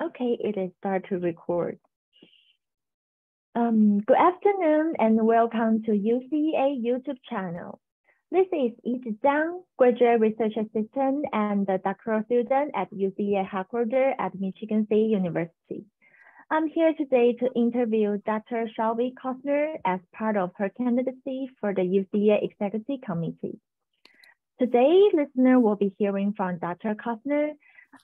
Okay, it is start to record. Um, good afternoon and welcome to UCEA YouTube channel. This is Yi Zhang, graduate research assistant and doctoral student at UCEA headquarters at Michigan State University. I'm here today to interview Dr. Shelby Cosner as part of her candidacy for the UCEA Executive Committee. Today, listener will be hearing from Dr. Cosner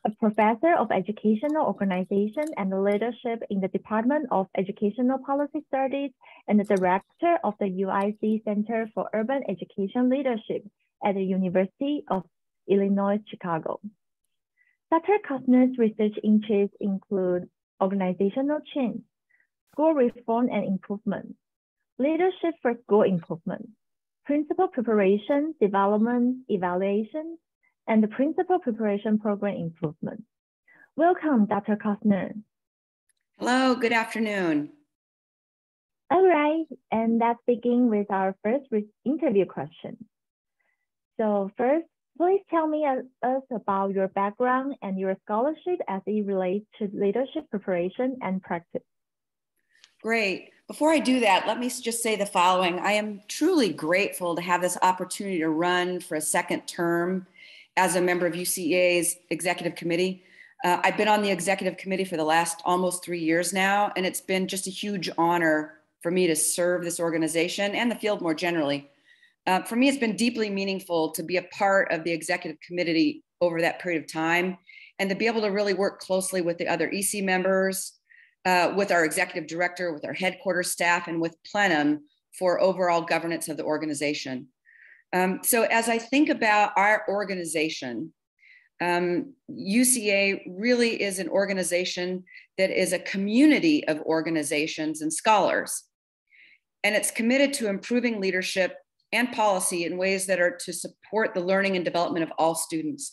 a professor of educational organization and leadership in the Department of Educational Policy Studies and the director of the UIC Center for Urban Education Leadership at the University of Illinois, Chicago. Dr. Cosner's research interests include organizational change, school reform and improvement, leadership for school improvement, principal preparation, development, evaluation, and the Principal Preparation Program Improvement. Welcome, Dr. Cosner. Hello, good afternoon. All right, and let's begin with our first interview question. So first, please tell me uh, us about your background and your scholarship as it relates to leadership preparation and practice. Great. Before I do that, let me just say the following. I am truly grateful to have this opportunity to run for a second term as a member of UCEA's executive committee. Uh, I've been on the executive committee for the last almost three years now, and it's been just a huge honor for me to serve this organization and the field more generally. Uh, for me, it's been deeply meaningful to be a part of the executive committee over that period of time and to be able to really work closely with the other EC members, uh, with our executive director, with our headquarters staff, and with Plenum for overall governance of the organization. Um, so as I think about our organization, um, UCEA really is an organization that is a community of organizations and scholars. And it's committed to improving leadership and policy in ways that are to support the learning and development of all students.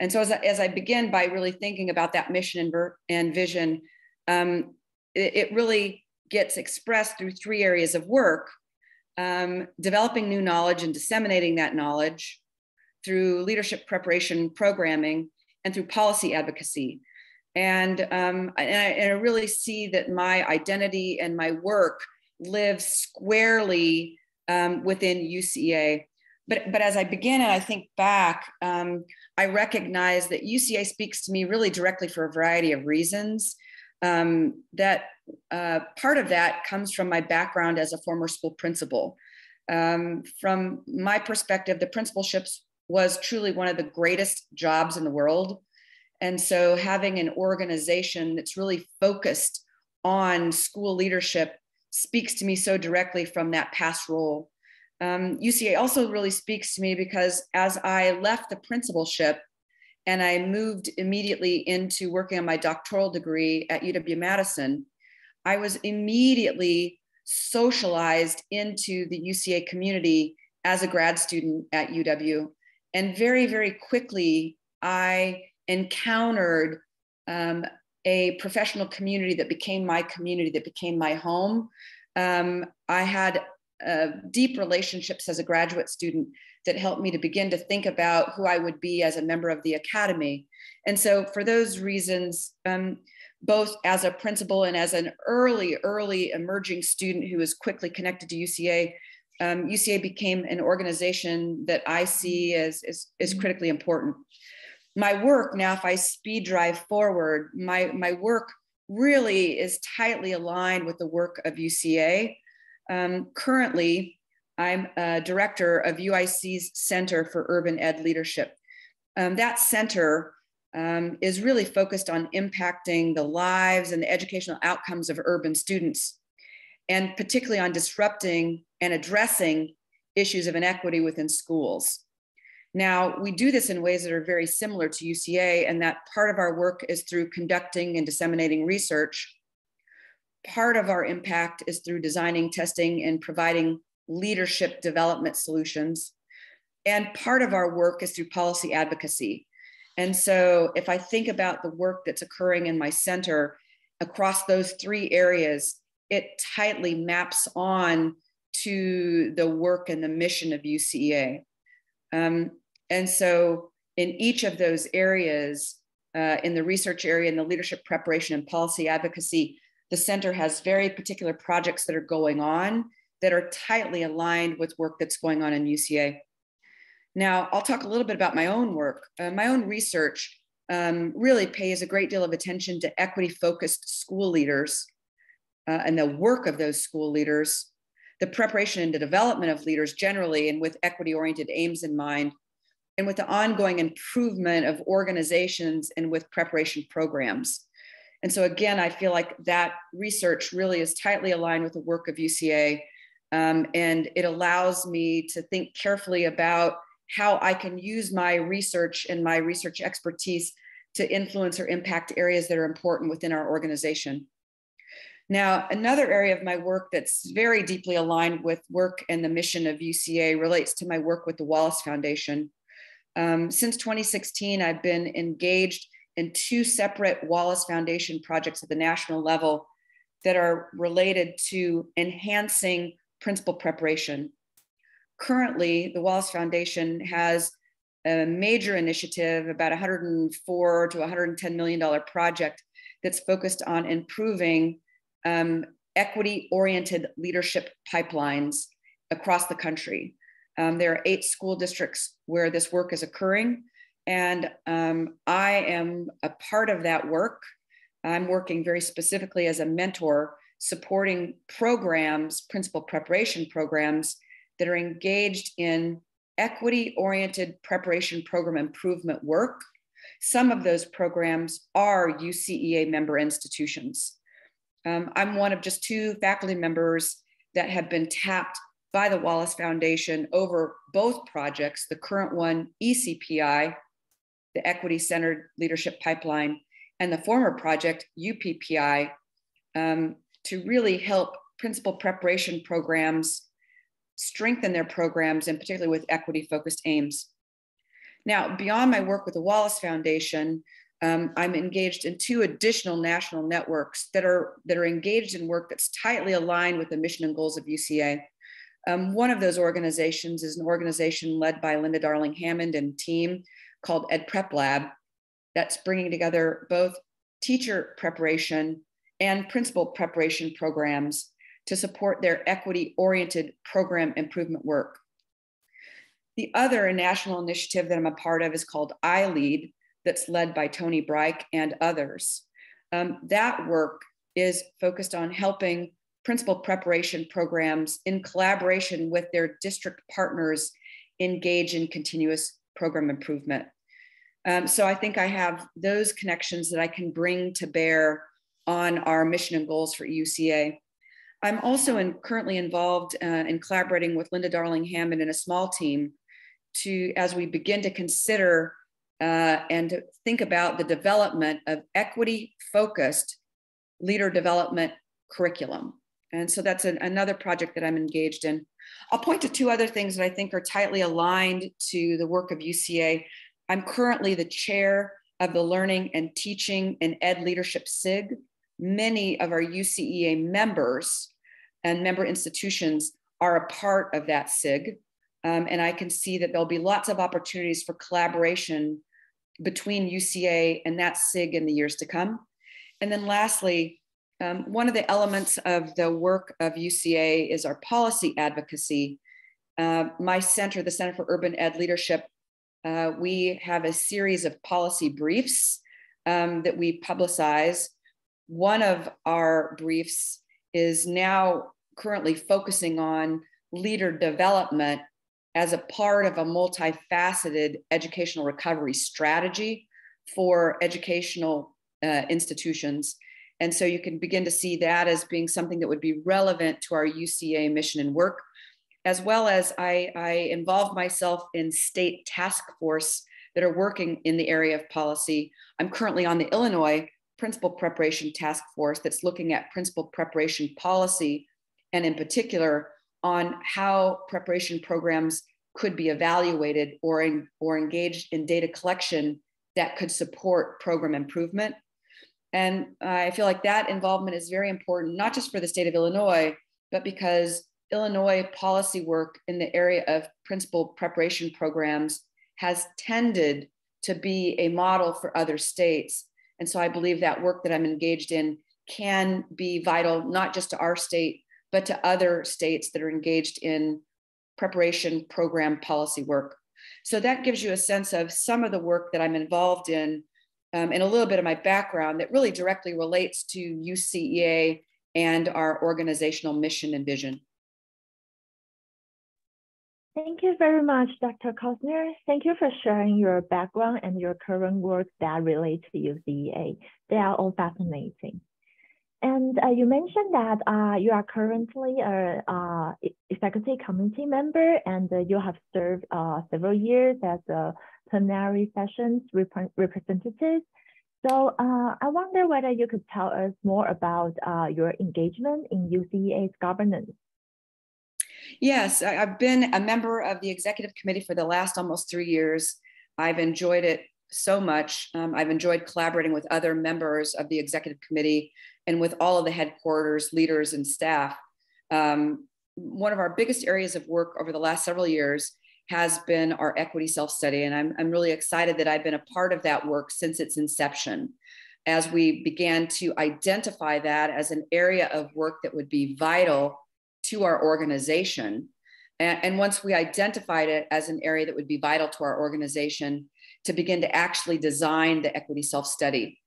And so as I, as I begin by really thinking about that mission and, and vision, um, it, it really gets expressed through three areas of work um, developing new knowledge and disseminating that knowledge through leadership preparation programming and through policy advocacy. And, um, and, I, and I really see that my identity and my work live squarely um, within UCA. But, but as I begin and I think back, um, I recognize that UCA speaks to me really directly for a variety of reasons. Um, that uh, part of that comes from my background as a former school principal. Um, from my perspective, the principalships was truly one of the greatest jobs in the world. And so having an organization that's really focused on school leadership speaks to me so directly from that past role. Um, UCEA also really speaks to me because as I left the principalship, and I moved immediately into working on my doctoral degree at UW Madison. I was immediately socialized into the UCA community as a grad student at UW. And very, very quickly, I encountered um, a professional community that became my community, that became my home. Um, I had uh, deep relationships as a graduate student that helped me to begin to think about who I would be as a member of the academy. And so, for those reasons, um, both as a principal and as an early, early emerging student who was quickly connected to UCA, um, UCEA became an organization that I see as, as, as critically important. My work now, if I speed drive forward, my, my work really is tightly aligned with the work of UCA. Um, currently, I'm a director of UIC's Center for Urban Ed Leadership. Um, that center um, is really focused on impacting the lives and the educational outcomes of urban students, and particularly on disrupting and addressing issues of inequity within schools. Now, we do this in ways that are very similar to UCA, and that part of our work is through conducting and disseminating research. Part of our impact is through designing, testing, and providing leadership development solutions. And part of our work is through policy advocacy. And so, if I think about the work that's occurring in my center across those three areas, it tightly maps on to the work and the mission of UCEA. Um, and so, in each of those areas, uh, in the research area in the leadership preparation and policy advocacy, the center has very particular projects that are going on that are tightly aligned with work that's going on in UCA. Now, I'll talk a little bit about my own work. Uh, my own research um, really pays a great deal of attention to equity focused school leaders uh, and the work of those school leaders, the preparation and the development of leaders generally, and with equity oriented aims in mind, and with the ongoing improvement of organizations and with preparation programs. And so, again, I feel like that research really is tightly aligned with the work of UCA. Um, and it allows me to think carefully about how I can use my research and my research expertise to influence or impact areas that are important within our organization. Now, another area of my work that's very deeply aligned with work and the mission of UCA relates to my work with the Wallace Foundation. Um, since 2016, I've been engaged in two separate Wallace Foundation projects at the national level that are related to enhancing principal preparation. Currently, the Wallace Foundation has a major initiative, about 104 to 110 million dollar project that's focused on improving um, equity oriented leadership pipelines across the country. Um, there are eight school districts where this work is occurring, and um, I am a part of that work. I'm working very specifically as a mentor, supporting programs, principal preparation programs that are engaged in equity oriented preparation program improvement work. Some of those programs are UCEA member institutions. Um, I'm one of just two faculty members that have been tapped by the Wallace Foundation over both projects, the current one, ECPI, the Equity Centered Leadership Pipeline, and the former project, UPPI, um, to really help principal preparation programs strengthen their programs, and particularly with equity focused aims. Now, beyond my work with the Wallace Foundation, um, I'm engaged in two additional national networks that are, that are engaged in work that's tightly aligned with the mission and goals of UCA. Um, one of those organizations is an organization led by Linda Darling Hammond and team called Ed Prep Lab that's bringing together both teacher preparation and principal preparation programs to support their equity oriented program improvement work. The other national initiative that I'm a part of is called iLead, that's led by Tony Bryk and others. Um, that work is focused on helping principal preparation programs in collaboration with their district partners engage in continuous program improvement. Um, so I think I have those connections that I can bring to bear on our mission and goals for UCA. I'm also in, currently involved uh, in collaborating with Linda Darling Hammond and a small team to, as we begin to consider uh, and to think about the development of equity focused leader development curriculum. And so that's an, another project that I'm engaged in. I'll point to two other things that I think are tightly aligned to the work of UCA. I'm currently the chair of the Learning and Teaching and Ed Leadership SIG. Many of our UCEA members and member institutions are a part of that SIG. Um, and I can see that there'll be lots of opportunities for collaboration between UCA and that SIG in the years to come. And then lastly, um, one of the elements of the work of UCA is our policy advocacy. Uh, my center, the Center for Urban Ed Leadership, uh, we have a series of policy briefs um, that we publicize. One of our briefs is now currently focusing on leader development as a part of a multifaceted educational recovery strategy for educational uh, institutions. And so you can begin to see that as being something that would be relevant to our UCA mission and work, as well as I, I involve myself in state task force that are working in the area of policy. I'm currently on the Illinois Principal Preparation Task Force that's looking at principal preparation policy and in particular on how preparation programs could be evaluated or, in, or engaged in data collection that could support program improvement. And I feel like that involvement is very important, not just for the state of Illinois, but because Illinois policy work in the area of principal preparation programs has tended to be a model for other states. And so I believe that work that I'm engaged in can be vital, not just to our state, but to other states that are engaged in preparation program policy work. So that gives you a sense of some of the work that I'm involved in um, and a little bit of my background that really directly relates to UCEA and our organizational mission and vision. Thank you very much, Dr. Cosner. Thank you for sharing your background and your current work that relate to UCEA. They are all fascinating. And uh, you mentioned that uh, you are currently a uh, executive committee member and uh, you have served uh, several years as a plenary sessions rep representative. So uh, I wonder whether you could tell us more about your engagement in UCEA's governance. Yes, I've been a member of the executive committee for the last almost three years. I've enjoyed it so much. Um, I've enjoyed collaborating with other members of the executive committee and with all of the headquarters leaders and staff. Um, one of our biggest areas of work over the last several years has been our equity self-study. And I'm, I'm really excited that I've been a part of that work since its inception as we began to identify that as an area of work that would be vital to our organization. And, and once we identified it as an area that would be vital to our organization, to begin to actually design the equity self study.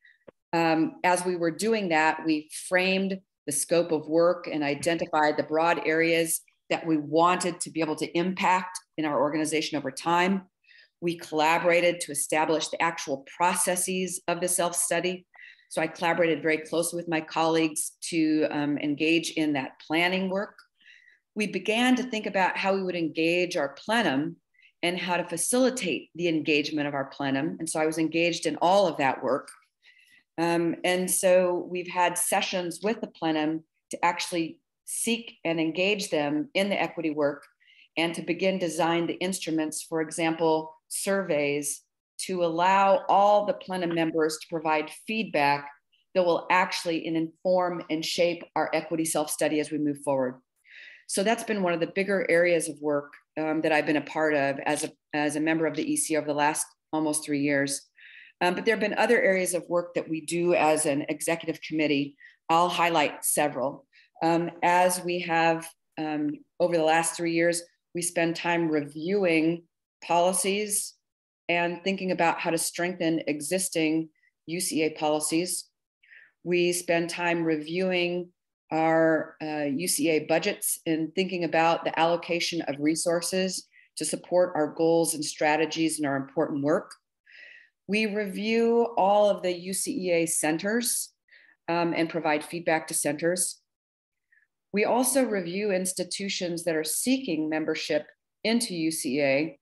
Um, as we were doing that, we framed the scope of work and identified the broad areas that we wanted to be able to impact in our organization over time. We collaborated to establish the actual processes of the self study. So I collaborated very closely with my colleagues to um, engage in that planning work. We began to think about how we would engage our plenum and how to facilitate the engagement of our plenum. And so I was engaged in all of that work. Um, and so we've had sessions with the plenum to actually seek and engage them in the equity work and to begin design the instruments, for example, surveys to allow all the plenum members to provide feedback that will actually inform and shape our equity self-study as we move forward. So that's been one of the bigger areas of work um, that I've been a part of as a, as a member of the EC over the last almost three years. Um, but there have been other areas of work that we do as an executive committee. I'll highlight several. Um, as we have um, over the last three years, we spend time reviewing policies and thinking about how to strengthen existing UCA policies. We spend time reviewing our uh, UCA budgets and thinking about the allocation of resources to support our goals and strategies and our important work. We review all of the UCEA centers um, and provide feedback to centers. We also review institutions that are seeking membership into UCA.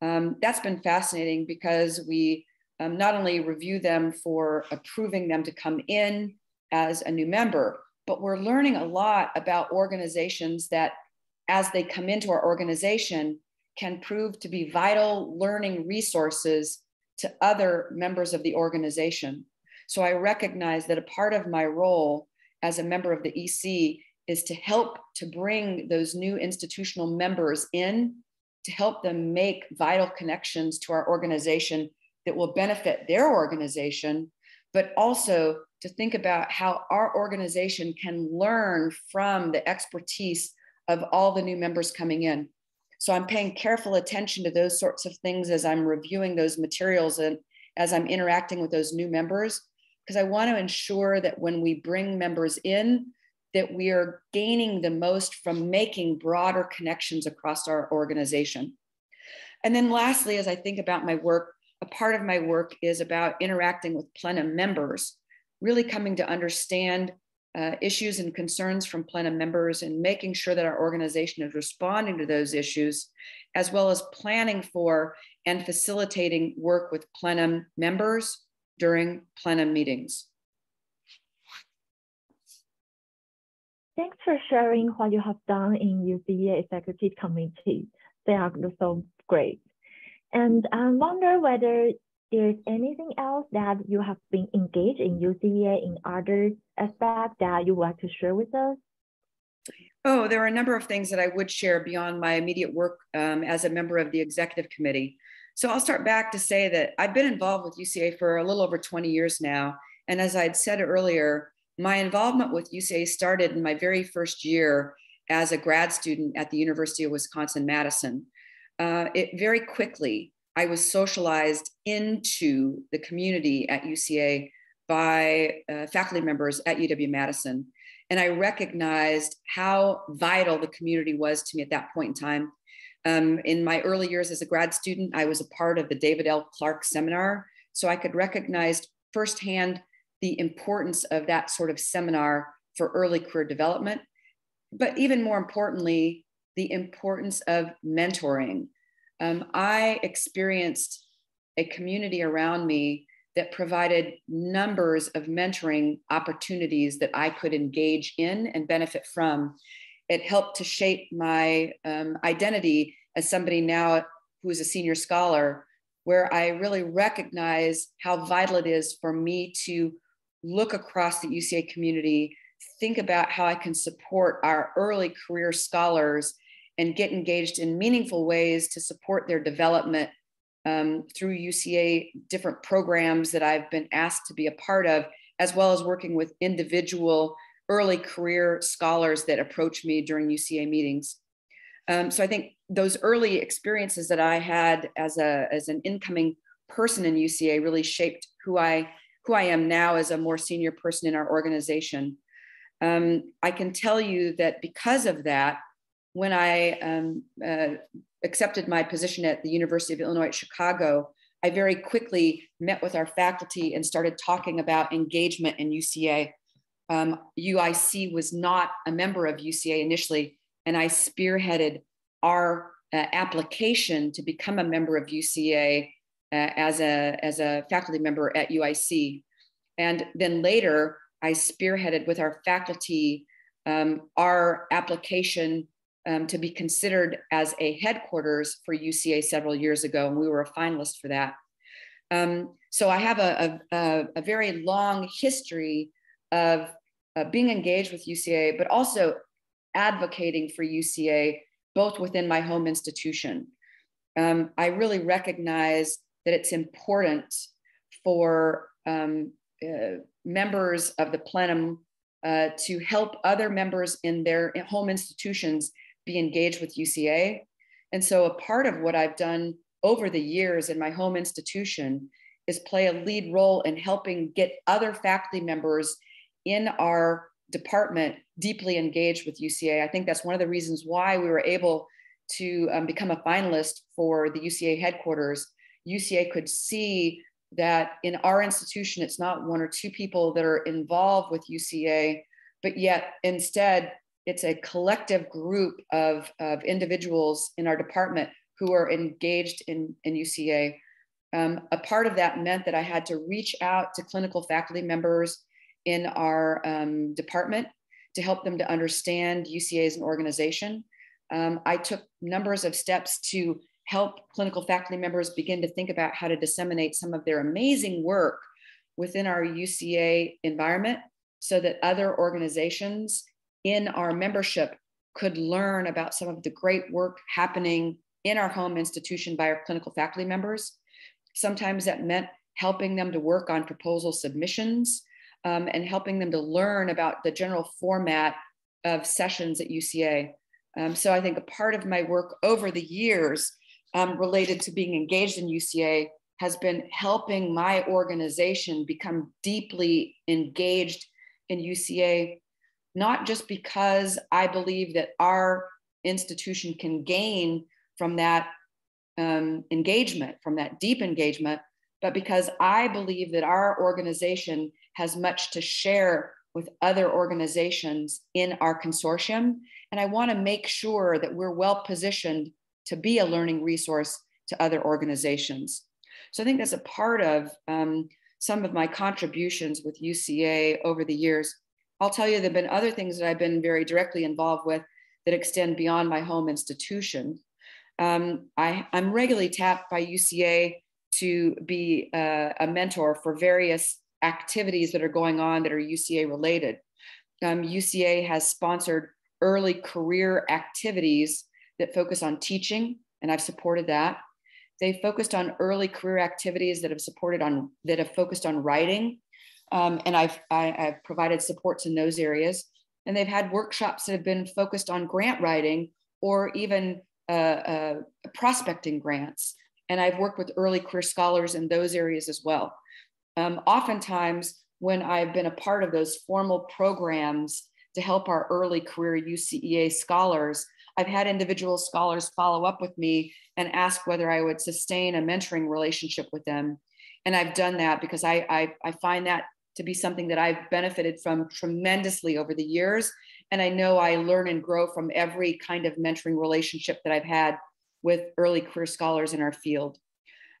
Um, that's been fascinating because we um, not only review them for approving them to come in as a new member, but we're learning a lot about organizations that, as they come into our organization, can prove to be vital learning resources to other members of the organization. So I recognize that a part of my role as a member of the EC is to help to bring those new institutional members in to help them make vital connections to our organization that will benefit their organization, but also to think about how our organization can learn from the expertise of all the new members coming in. So I'm paying careful attention to those sorts of things as I'm reviewing those materials and as I'm interacting with those new members, because I want to ensure that when we bring members in, that we are gaining the most from making broader connections across our organization. And then lastly, as I think about my work, a part of my work is about interacting with plenum members really coming to understand uh, issues and concerns from plenum members and making sure that our organization is responding to those issues, as well as planning for and facilitating work with plenum members during plenum meetings. Thanks for sharing what you have done in UCEA Executive Committee. They are so great. And I wonder whether there's anything else that you have been engaged in UCEA in other aspects that you would like to share with us? Oh, there are a number of things that I would share beyond my immediate work um, as a member of the executive committee. So I'll start back to say that I've been involved with UCA for a little over 20 years now. And as I'd said earlier, my involvement with UCA started in my very first year as a grad student at the University of Wisconsin Madison. Uh, it very quickly, I was socialized into the community at UCA by uh, faculty members at UW Madison. And I recognized how vital the community was to me at that point in time. Um, in my early years as a grad student, I was a part of the David L. Clark Seminar. So I could recognize firsthand the importance of that sort of seminar for early career development. But even more importantly, the importance of mentoring. Um, I experienced a community around me that provided numbers of mentoring opportunities that I could engage in and benefit from. It helped to shape my um, identity as somebody now who is a senior scholar, where I really recognize how vital it is for me to look across the UCA community, think about how I can support our early career scholars and get engaged in meaningful ways to support their development um, through UCA different programs that I've been asked to be a part of, as well as working with individual early career scholars that approach me during UCA meetings. Um, so I think those early experiences that I had as a as an incoming person in UCA really shaped who I who I am now as a more senior person in our organization. Um, I can tell you that because of that, when I um, uh, accepted my position at the University of Illinois at Chicago, I very quickly met with our faculty and started talking about engagement in UCA. Um, UIC was not a member of UCA initially, and I spearheaded our uh, application to become a member of UCA uh, as, a, as a faculty member at UIC. And then later, I spearheaded with our faculty um, our application um, to be considered as a headquarters for UCA several years ago, and we were a finalist for that. Um, so I have a, a, a, very long history of uh, being engaged with UCA, but also advocating for UCA, both within my home institution. Um, I really recognize that it's important for um, uh, members of the plenum uh, to help other members in their home institutions be engaged with UCA. And so, a part of what I've done over the years in my home institution is play a lead role in helping get other faculty members in our department deeply engaged with UCA. I think that's one of the reasons why we were able to um, become a finalist for the UCA headquarters. UCA could see that in our institution, it's not one or two people that are involved with UCA, but yet instead it's a collective group of, of individuals in our department who are engaged in, in UCA. Um, a part of that meant that I had to reach out to clinical faculty members in our um, department to help them to understand UCA as an organization. Um, I took numbers of steps to help clinical faculty members begin to think about how to disseminate some of their amazing work within our UCA environment so that other organizations in our membership could learn about some of the great work happening in our home institution by our clinical faculty members. Sometimes that meant helping them to work on proposal submissions um, and helping them to learn about the general format of sessions at UCA. Um, so I think a part of my work over the years um, related to being engaged in UCA has been helping my organization become deeply engaged in UCA not just because I believe that our institution can gain from that um, engagement, from that deep engagement, but because I believe that our organization has much to share with other organizations in our consortium. And I want to make sure that we're well positioned to be a learning resource to other organizations. So I think that's a part of um, some of my contributions with UCA over the years. I'll tell you, there have been other things that I've been very directly involved with that extend beyond my home institution. Um, I, am regularly tapped by UCA to be uh, a mentor for various activities that are going on that are UCA related. Um, UCA has sponsored early career activities that focus on teaching, and I've supported that. They focused on early career activities that have supported on that have focused on writing, um, and I've I, have i have provided supports in those areas. And they've had workshops that have been focused on grant writing or even uh, uh, prospecting grants. And I've worked with early career scholars in those areas as well. Um, oftentimes, when I've been a part of those formal programs to help our early career UCEA scholars, I've had individual scholars follow up with me and ask whether I would sustain a mentoring relationship with them. And I've done that because I, I, I find that to be something that I've benefited from tremendously over the years. And I know I learn and grow from every kind of mentoring relationship that I've had with early career scholars in our field.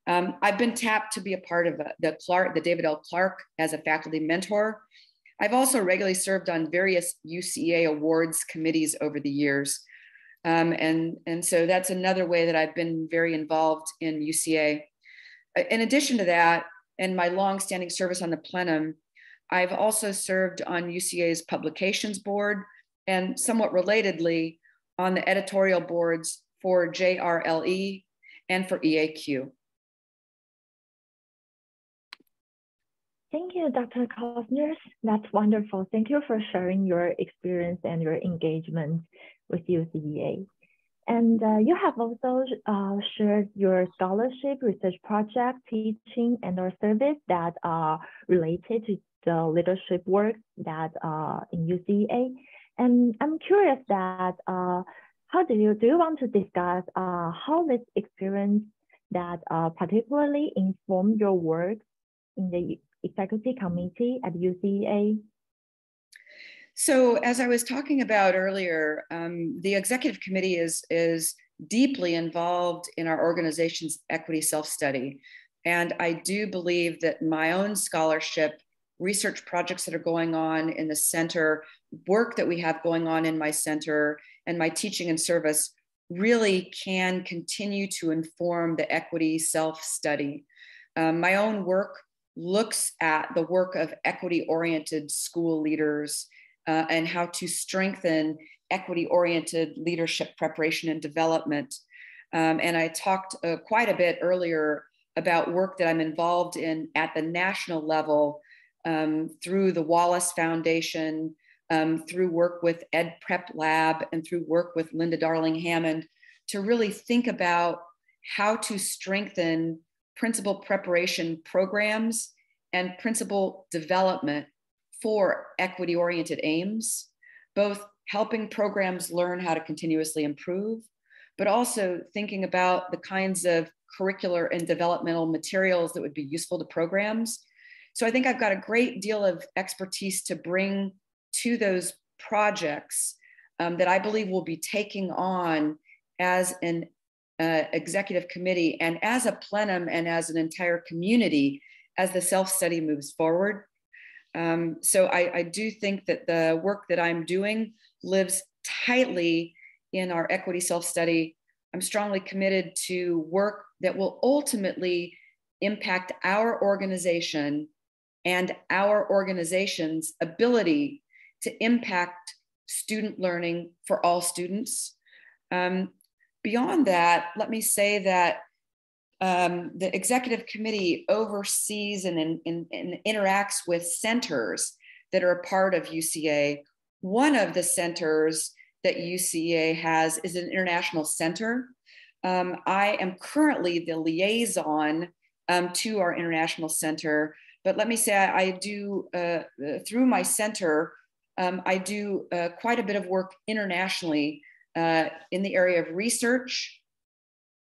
Um, I've been tapped to be a part of the Clark, the David L. Clark as a faculty mentor. I've also regularly served on various UCA awards committees over the years. Um, and, and so that's another way that I've been very involved in UCA. In addition to that, and my longstanding service on the plenum, I've also served on UCA's publications board and somewhat relatedly on the editorial boards for JRLE and for EAQ. Thank you, Dr. Cosners. That's wonderful. Thank you for sharing your experience and your engagement with UCEA. And uh, you have also uh, shared your scholarship, research project, teaching, and or service that are related to the leadership work that uh, in UCEA. And I'm curious that uh, how do you do you want to discuss uh, how this experience that uh, particularly informed your work in the executive committee at UCEA? So, as I was talking about earlier, um, the executive committee is is deeply involved in our organization's equity self study, and I do believe that my own scholarship research projects that are going on in the center, work that we have going on in my center, and my teaching and service really can continue to inform the equity self study. Um, my own work looks at the work of equity oriented school leaders uh, and how to strengthen equity oriented leadership preparation and development. Um, and I talked uh, quite a bit earlier about work that I'm involved in at the national level um, through the Wallace Foundation, um, through work with Ed Prep Lab, and through work with Linda Darling Hammond to really think about how to strengthen principal preparation programs and principal development for equity oriented aims, both helping programs learn how to continuously improve, but also thinking about the kinds of curricular and developmental materials that would be useful to programs so I think I've got a great deal of expertise to bring to those projects um, that I believe will be taking on as an uh, executive committee and as a plenum and as an entire community as the self-study moves forward. Um, so I, I do think that the work that I'm doing lives tightly in our equity self-study. I'm strongly committed to work that will ultimately impact our organization and our organization's ability to impact student learning for all students. Um, beyond that, let me say that um, the executive committee oversees and, and, and, interacts with centers that are a part of UCA. One of the centers that UCA has is an international center. Um, I am currently the liaison um, to our international center but let me say, I, I do, uh, uh, through my center, um, I do uh, quite a bit of work internationally uh, in the area of research,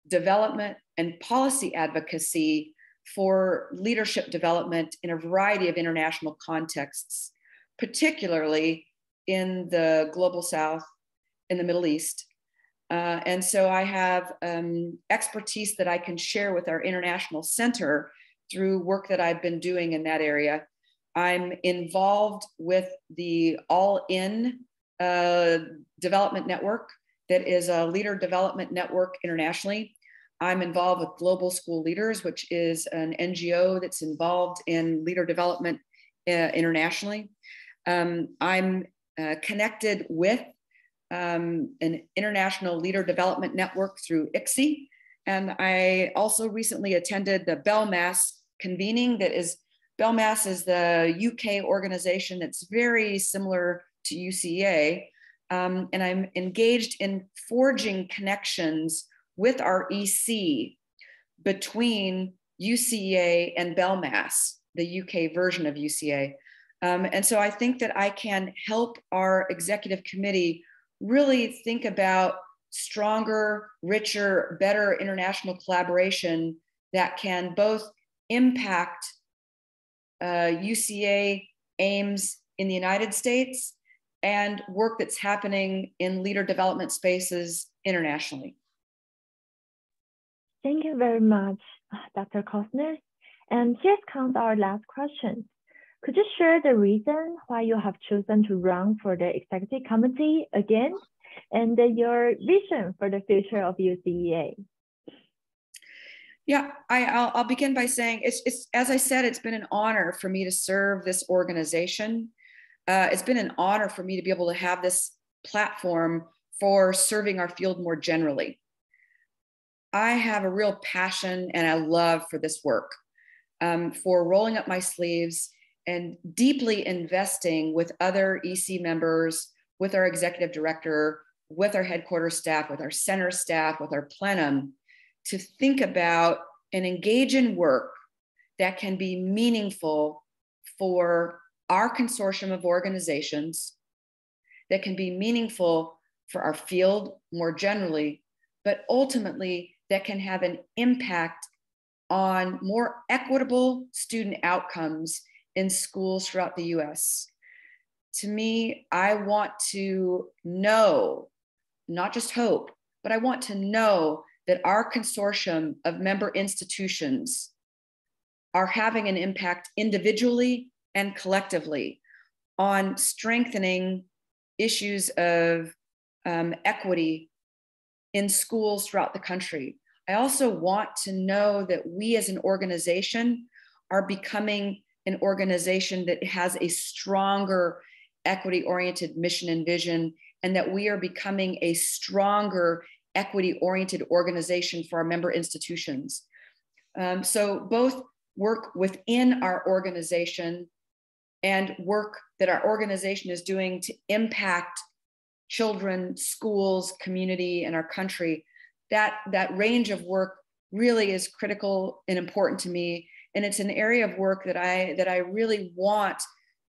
development, and policy advocacy for leadership development in a variety of international contexts, particularly in the global south, in the Middle East. Uh, and so I have um, expertise that I can share with our international center through work that I've been doing in that area. I'm involved with the All In uh, Development Network, that is a leader development network internationally. I'm involved with Global School Leaders, which is an NGO that's involved in leader development uh, internationally. Um, I'm uh, connected with um, an international leader development network through ICSE, and I also recently attended the BELMAS convening that is, BELMAS is the UK organization that's very similar to UCA. Um, and I'm engaged in forging connections with our EC between UCA and BELMAS, the UK version of UCA. Um, and so I think that I can help our executive committee really think about stronger, richer, better international collaboration that can both impact uh, UCA aims in the United States and work that's happening in leader development spaces internationally. Thank you very much, Dr. Cosner. And here comes our last question. Could you share the reason why you have chosen to run for the executive committee again and your vision for the future of UCEA? Yeah, I, will begin by saying it's, it's, as I said, it's been an honor for me to serve this organization. Uh, it's been an honor for me to be able to have this platform for serving our field more generally. I have a real passion and a love for this work, um, for rolling up my sleeves and deeply investing with other EC members, with our executive director, with our headquarters staff, with our center staff, with our plenum, to think about and engage in work that can be meaningful for our consortium of organizations, that can be meaningful for our field more generally, but ultimately that can have an impact on more equitable student outcomes in schools throughout the US. To me, I want to know, not just hope, but I want to know that our consortium of member institutions are having an impact individually and collectively on strengthening issues of um, equity in schools throughout the country. I also want to know that we as an organization are becoming an organization that has a stronger equity oriented mission and vision, and that we are becoming a stronger equity oriented organization for our member institutions. Um, so, both work within our organization and work that our organization is doing to impact children, schools, community, and our country. That, that range of work really is critical and important to me. And it's an area of work that I that I really want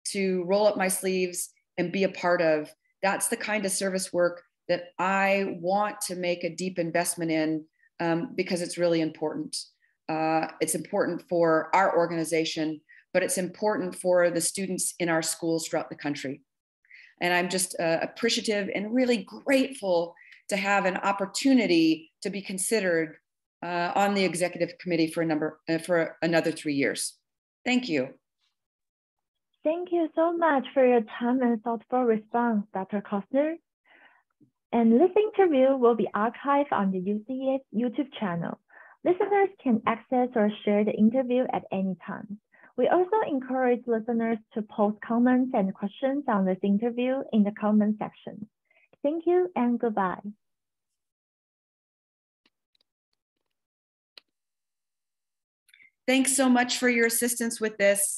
to roll up my sleeves and be a part of. That's the kind of service work that I want to make a deep investment in um, because it's really important. Uh, it's important for our organization, but it's important for the students in our schools throughout the country. And I'm just uh, appreciative and really grateful to have an opportunity to be considered uh, on the executive committee for a number uh, for another three years. Thank you. Thank you so much for your time and thoughtful response, Dr. Cosner. And this interview will be archived on the UCEA YouTube channel. Listeners can access or share the interview at any time. We also encourage listeners to post comments and questions on this interview in the comment section. Thank you and goodbye. Thanks so much for your assistance with this.